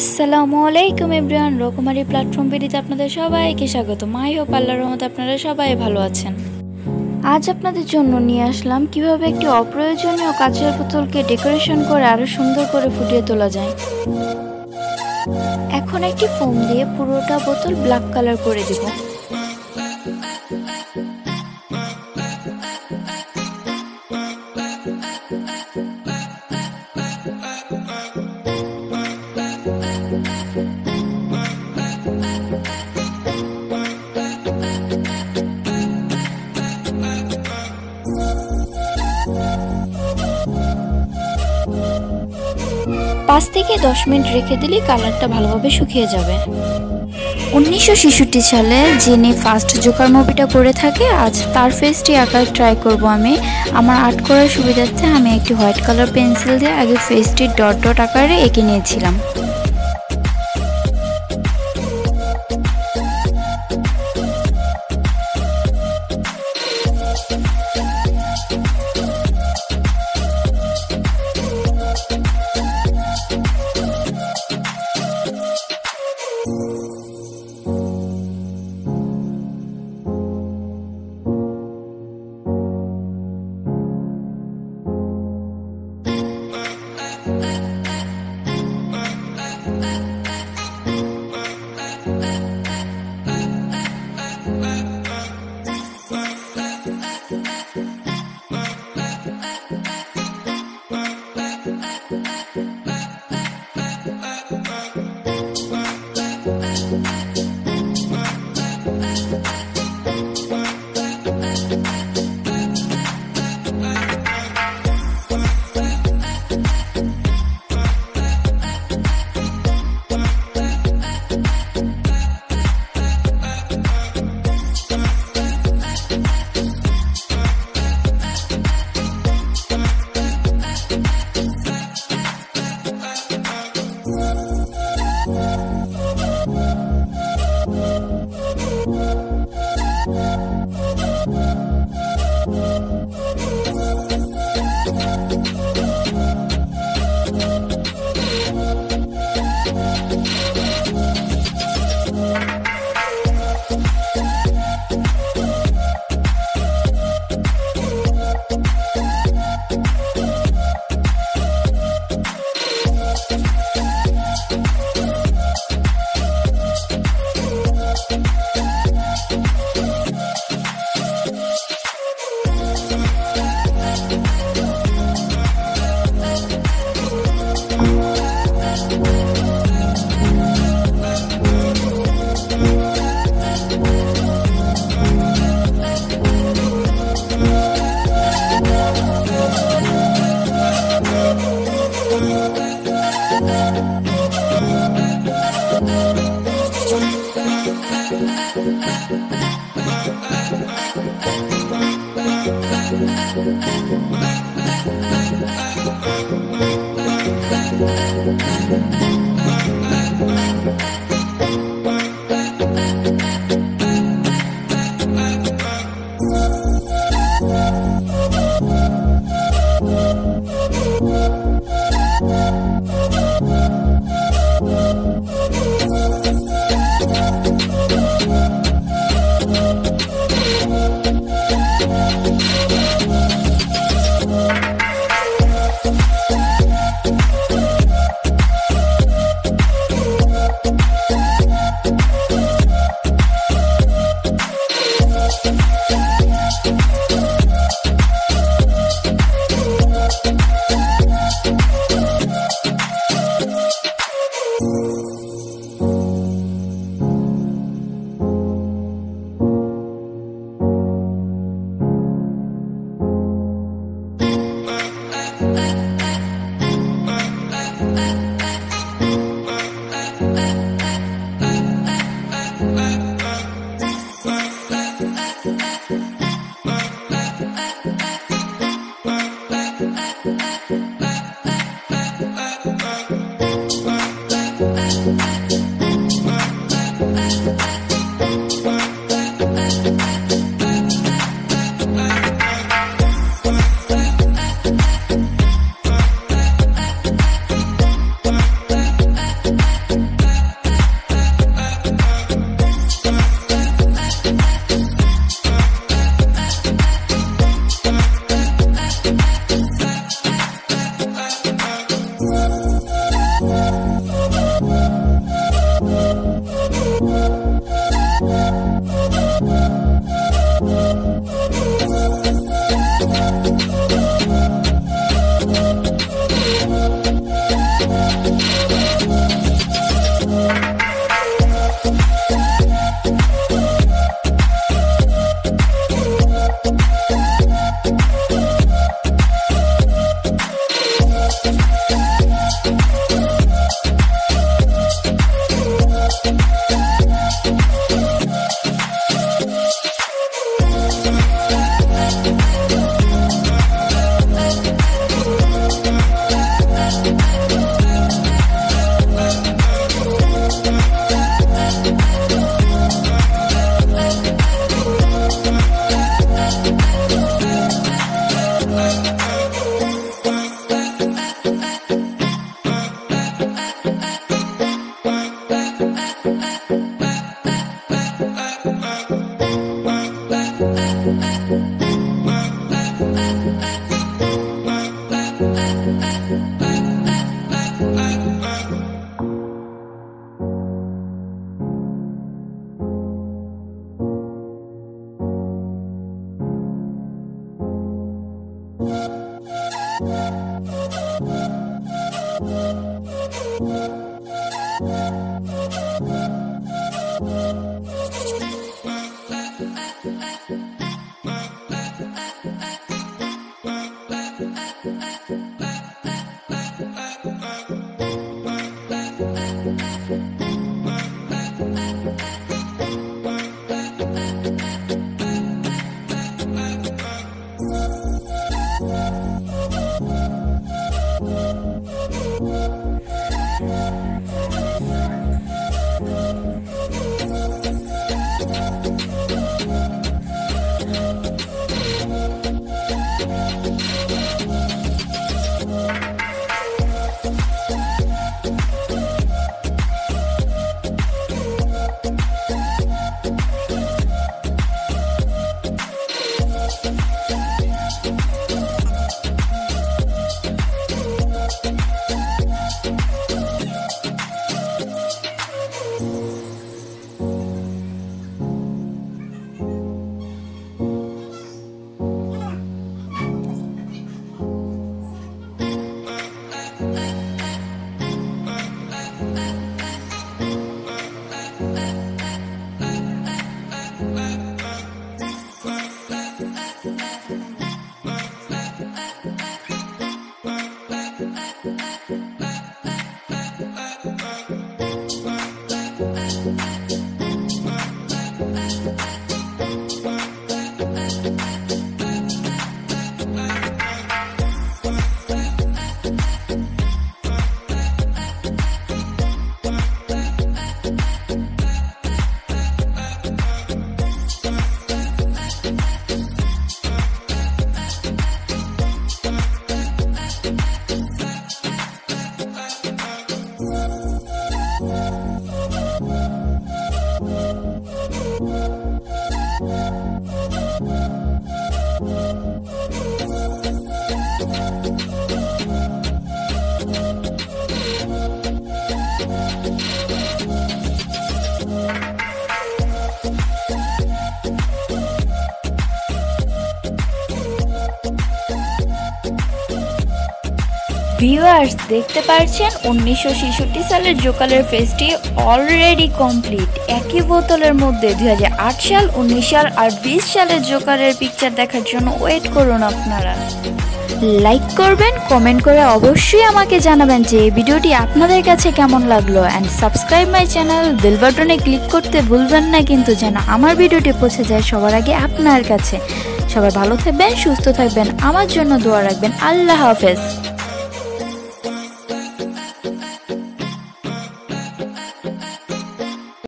আসসালামু আলাইকুম এভরিওয়ান, রকমারি প্ল্যাটফর্ম ভিডিওতে আপনাদের সবাইকে স্বাগত মাই হোপ আল্লাহর রহমতে আপনারা সবাই ভালো আছেন। আজ আপনাদের জন্য নিয়ে আসলাম কীভাবে একটি অপ্রয়োজনীয় কাঁচের পুতুলকে ডেকোরেশন করে আরও সুন্দর করে ফুটিয়ে তোলা যায়। এখন একটি ফোম দিয়ে পুরোটা বোতল ব্ল্যাক কালার করে দেব। পাঁচ থেকে দশ মিনিট রেখে দিলে কালারটা ভালোভাবে শুকিয়ে যাবে। উনিশশো ছেষট্টি সালে যিনি ফার্স্ট জোকার মুভিটা করে থাকে, আজ তার ফেসটি আঁকার ট্রাই করব আমি। আমার আর্ট করার সুবিধার্থে আমি একটি হোয়াইট কালার পেন্সিল দিয়ে আগে ফেসটি ডট ডট আকারে এঁকে নিয়েছিলাম। Thank Thank you. Música viewers দেখতে পারছেন উনিশশো সালের জোকালের ফেসটি অলরেডি কমপ্লিট একই বোতলের মধ্যে দুই হাজার আট সাল, উনিশ সাল আর বিশ সালের জোকালের পিকচার দেখার জন্য ওয়েট করুন আপনারা। লাইক করবেন কমেন্ট করে অবশ্যই আমাকে জানাবেন যে এই ভিডিওটি আপনাদের কাছে কেমন লাগল। And subscribe my channel bell বাটনে ক্লিক করতে ভুলবেন না কিন্তু যেন আমার ভিডিওটি পৌঁছে যায় সবার আগে আপনার কাছে। সবাই ভালো থাকবেন, সুস্থ থাকবেন, আমার জন্য দোয়া রাখবেন। আল্লাহ হাফেজ।